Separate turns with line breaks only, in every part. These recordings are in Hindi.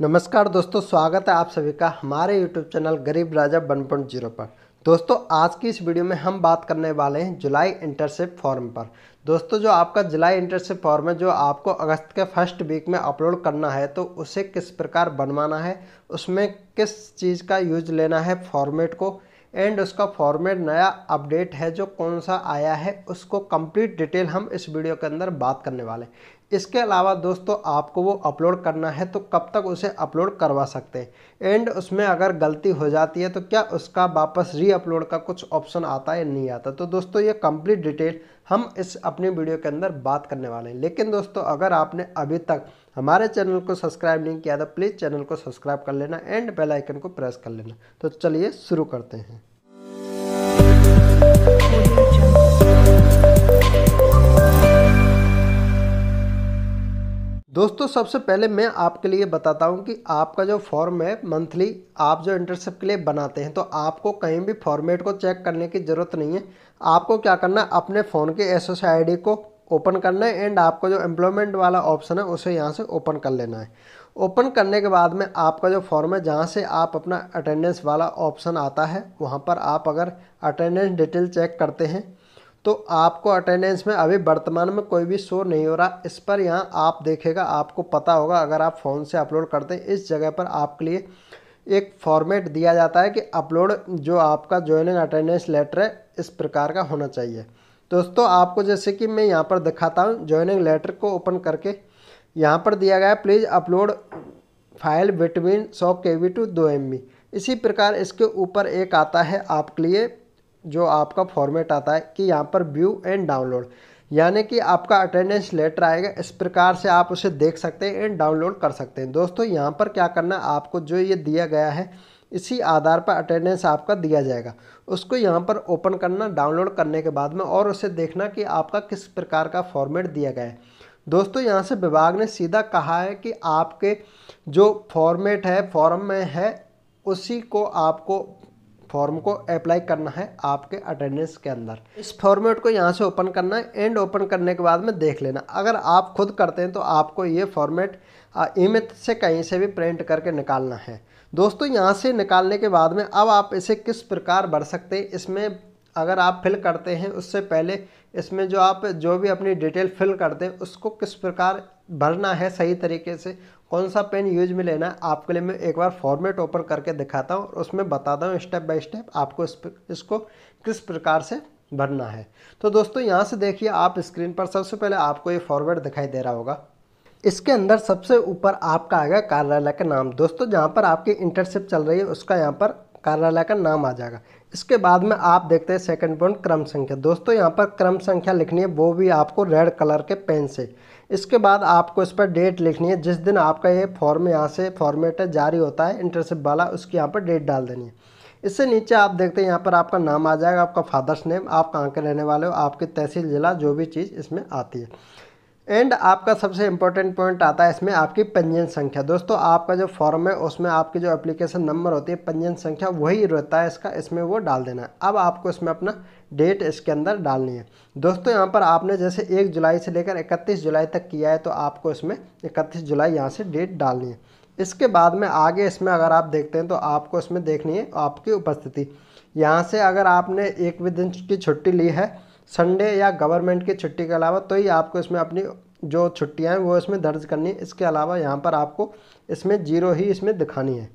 नमस्कार दोस्तों, स्वागत है आप सभी का हमारे यूट्यूब चैनल गरीब राजा वन पॉइंट ज़ीरो पर। दोस्तों, आज की इस वीडियो में हम बात करने वाले हैं जुलाई इंटरशिप फॉर्म पर। दोस्तों, जो आपका जुलाई इंटरशिप फॉर्म है, जो आपको अगस्त के फ़र्स्ट वीक में अपलोड करना है तो उसे किस प्रकार बनवाना है, उसमें किस चीज़ का यूज़ लेना है, फॉर्मेट को, एंड उसका फॉर्मेट नया अपडेट है, जो कौन सा आया है, उसको कंप्लीट डिटेल हम इस वीडियो के अंदर बात करने वाले हैं। इसके अलावा दोस्तों आपको वो अपलोड करना है तो कब तक उसे अपलोड करवा सकते हैं? एंड उसमें अगर गलती हो जाती है तो क्या उसका वापस री अपलोड का कुछ ऑप्शन आता है या नहीं आता? तो दोस्तों ये कंप्लीट डिटेल हम इस अपनी वीडियो के अंदर बात करने वाले हैं। लेकिन दोस्तों अगर आपने अभी तक हमारे चैनल को सब्सक्राइब नहीं किया तो प्लीज़ चैनल को सब्सक्राइब कर लेना एंड बेल आइकन को प्रेस कर लेना। तो चलिए शुरू करते हैं। दोस्तों, सबसे पहले मैं आपके लिए बताता हूँ कि आपका जो फॉर्म है मंथली, आप जो इंटरशिप के लिए बनाते हैं तो आपको कहीं भी फॉर्मेट को चेक करने की ज़रूरत नहीं है। आपको क्या करना है? अपने फ़ोन के एस एस आई डी को ओपन करना है एंड आपको जो एम्प्लॉयमेंट वाला ऑप्शन है, उसे यहाँ से ओपन कर लेना है। ओपन करने के बाद में आपका जो फॉर्म है, जहाँ से आप अपना अटेंडेंस वाला ऑप्शन आता है, वहाँ पर आप अगर अटेंडेंस डिटेल चेक करते हैं तो आपको अटेंडेंस में अभी वर्तमान में कोई भी शो नहीं हो रहा, इस पर यहाँ आप देखेगा, आपको पता होगा, अगर आप फ़ोन से अपलोड करते हैं, इस जगह पर आपके लिए एक फॉर्मेट दिया जाता है कि अपलोड जो आपका ज्वाइनिंग अटेंडेंस लेटर है, इस प्रकार का होना चाहिए। दोस्तों, आपको जैसे कि मैं यहाँ पर दिखाता हूँ ज्वाइनिंग लेटर को ओपन करके यहाँ पर दिया गया है प्लीज़ अपलोड फ़ाइल बिटवीन सौ के टू दो एम इसी प्रकार इसके ऊपर एक आता है आपके लिए जो आपका फॉर्मेट आता है कि यहाँ पर व्यू एंड डाउनलोड यानी कि आपका अटेंडेंस लेटर आएगा, इस प्रकार से आप उसे देख सकते हैं एंड डाउनलोड कर सकते हैं। दोस्तों, यहाँ पर क्या करना, आपको जो ये दिया गया है, इसी आधार पर अटेंडेंस आपका दिया जाएगा। उसको यहाँ पर ओपन करना डाउनलोड करने के बाद में और उसे देखना कि आपका किस प्रकार का फॉर्मेट दिया गया है। दोस्तों, यहाँ से विभाग ने सीधा कहा है कि आपके जो फॉर्मेट है फॉर्म में है, उसी को आपको फॉर्म को अप्लाई करना है आपके अटेंडेंस के अंदर। इस फॉर्मेट को यहाँ से ओपन करना है, एंड ओपन करने के बाद में देख लेना। अगर आप खुद करते हैं तो आपको ये फॉर्मेट ईमेल से कहीं से भी प्रिंट करके निकालना है। दोस्तों, यहाँ से निकालने के बाद में अब आप इसे किस प्रकार भर सकते हैं, इसमें अगर आप फिल करते हैं, उससे पहले इसमें जो आप जो भी अपनी डिटेल फिल करते हैं, उसको किस प्रकार भरना है सही तरीके से कौन सा पेन यूज़ में लेना है, आपके लिए मैं एक बार फॉर्मेट ओपन करके दिखाता हूँ और उसमें बताता हूँ स्टेप बाय स्टेप आपको इस इसको किस प्रकार से भरना है। तो दोस्तों, यहाँ से देखिए आप स्क्रीन पर सबसे पहले आपको ये फॉर्मेट दिखाई दे रहा होगा। इसके अंदर सबसे ऊपर आपका आएगा कार्यालय का नाम। दोस्तों, जहाँ पर आपकी इंटर्नशिप चल रही है, उसका यहाँ पर कार्यालय का नाम आ जाएगा। इसके बाद में आप देखते हैं सेकंड पॉइंट क्रम संख्या। दोस्तों, यहाँ पर क्रम संख्या लिखनी है, वो भी आपको रेड कलर के पेन से। इसके बाद आपको इस पर डेट लिखनी है। जिस दिन आपका ये फॉर्म यहाँ से फॉर्मेट जारी होता है इंटरशिप वाला, उसकी यहाँ पर डेट डाल देनी है। इससे नीचे आप देखते हैं, यहाँ पर आपका नाम आ जाएगा, आपका फादर्स नेम आप कहाँ के रहने वाले हो, आपकी तहसील, ज़िला, जो भी चीज़ इसमें आती है। एंड आपका सबसे इम्पोर्टेंट पॉइंट आता है इसमें आपकी पंजीयन संख्या। दोस्तों, आपका जो फॉर्म है, उसमें आपकी जो एप्लीकेशन नंबर होती है, पंजीयन संख्या वही रहता है इसका, इसमें वो डाल देना है। अब आपको इसमें अपना डेट इसके अंदर डालनी है। दोस्तों, यहाँ पर आपने जैसे एक जुलाई से लेकर इकतीस जुलाई तक किया है तो आपको इसमें इकतीस जुलाई यहाँ से डेट डालनी है। इसके बाद में आगे इसमें अगर आप देखते हैं तो आपको इसमें देखनी है आपकी उपस्थिति। यहाँ से अगर आपने एक भी दिन की छुट्टी ली है संडे या गवर्नमेंट की छुट्टी के अलावा तो ही आपको इसमें अपनी जो छुट्टियाँ हैं, वो इसमें दर्ज करनी है। इसके अलावा यहाँ पर आपको इसमें ज़ीरो ही इसमें दिखानी है।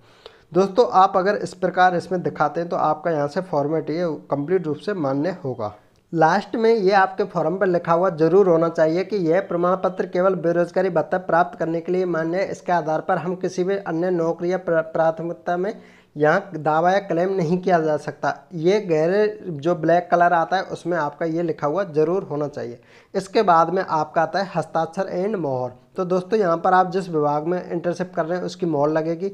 दोस्तों, आप अगर इस प्रकार इसमें दिखाते हैं तो आपका यहाँ से फॉर्मेट ये कंप्लीट रूप से मान्य होगा। लास्ट में ये आपके फॉर्म पर लिखा हुआ ज़रूर होना चाहिए कि यह प्रमाण पत्र केवल बेरोजगारी भत्ता प्राप्त करने के लिए मान्य है। इसके आधार पर हम किसी भी अन्य नौकरी या प्राथमिकता में यहाँ दावा या क्लेम नहीं किया जा सकता। ये गहरे जो ब्लैक कलर आता है, उसमें आपका ये लिखा हुआ ज़रूर होना चाहिए। इसके बाद में आपका आता है हस्ताक्षर एंड मोहर। तो दोस्तों, यहाँ पर आप जिस विभाग में इंटरशिप कर रहे हैं, उसकी मोहर लगेगी।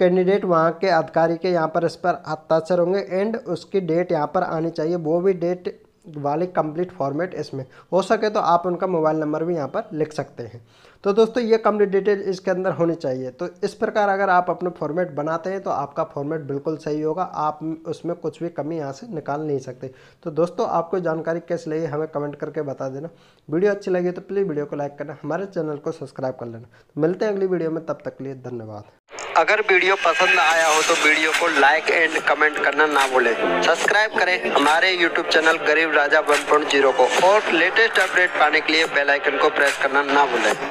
कैंडिडेट वहाँ के अधिकारी के यहाँ पर इस पर हस्ताक्षर होंगे एंड उसकी डेट यहाँ पर आनी चाहिए। वो भी डेट वाले कंप्लीट फॉर्मेट इसमें। हो सके तो आप उनका मोबाइल नंबर भी यहाँ पर लिख सकते हैं। तो दोस्तों, ये कंप्लीट डिटेल इसके अंदर होनी चाहिए। तो इस प्रकार अगर आप अपने फॉर्मेट बनाते हैं तो आपका फॉर्मेट बिल्कुल सही होगा। आप उसमें कुछ भी कमी यहाँ से निकाल नहीं सकते। तो दोस्तों, आपको जानकारी कैसे लगी हमें कमेंट करके बता देना। वीडियो अच्छी लगी तो प्लीज़ वीडियो को लाइक करना, हमारे चैनल को सब्सक्राइब कर लेना। मिलते हैं अगली वीडियो में, तब तक के लिए धन्यवाद।
अगर वीडियो पसंद आया हो तो वीडियो को लाइक एंड कमेंट करना ना भूलें। सब्सक्राइब करें हमारे यूट्यूब चैनल गरीब राजा वन को और लेटेस्ट अपडेट पाने के लिए बेल आइकन को प्रेस करना ना भूलें।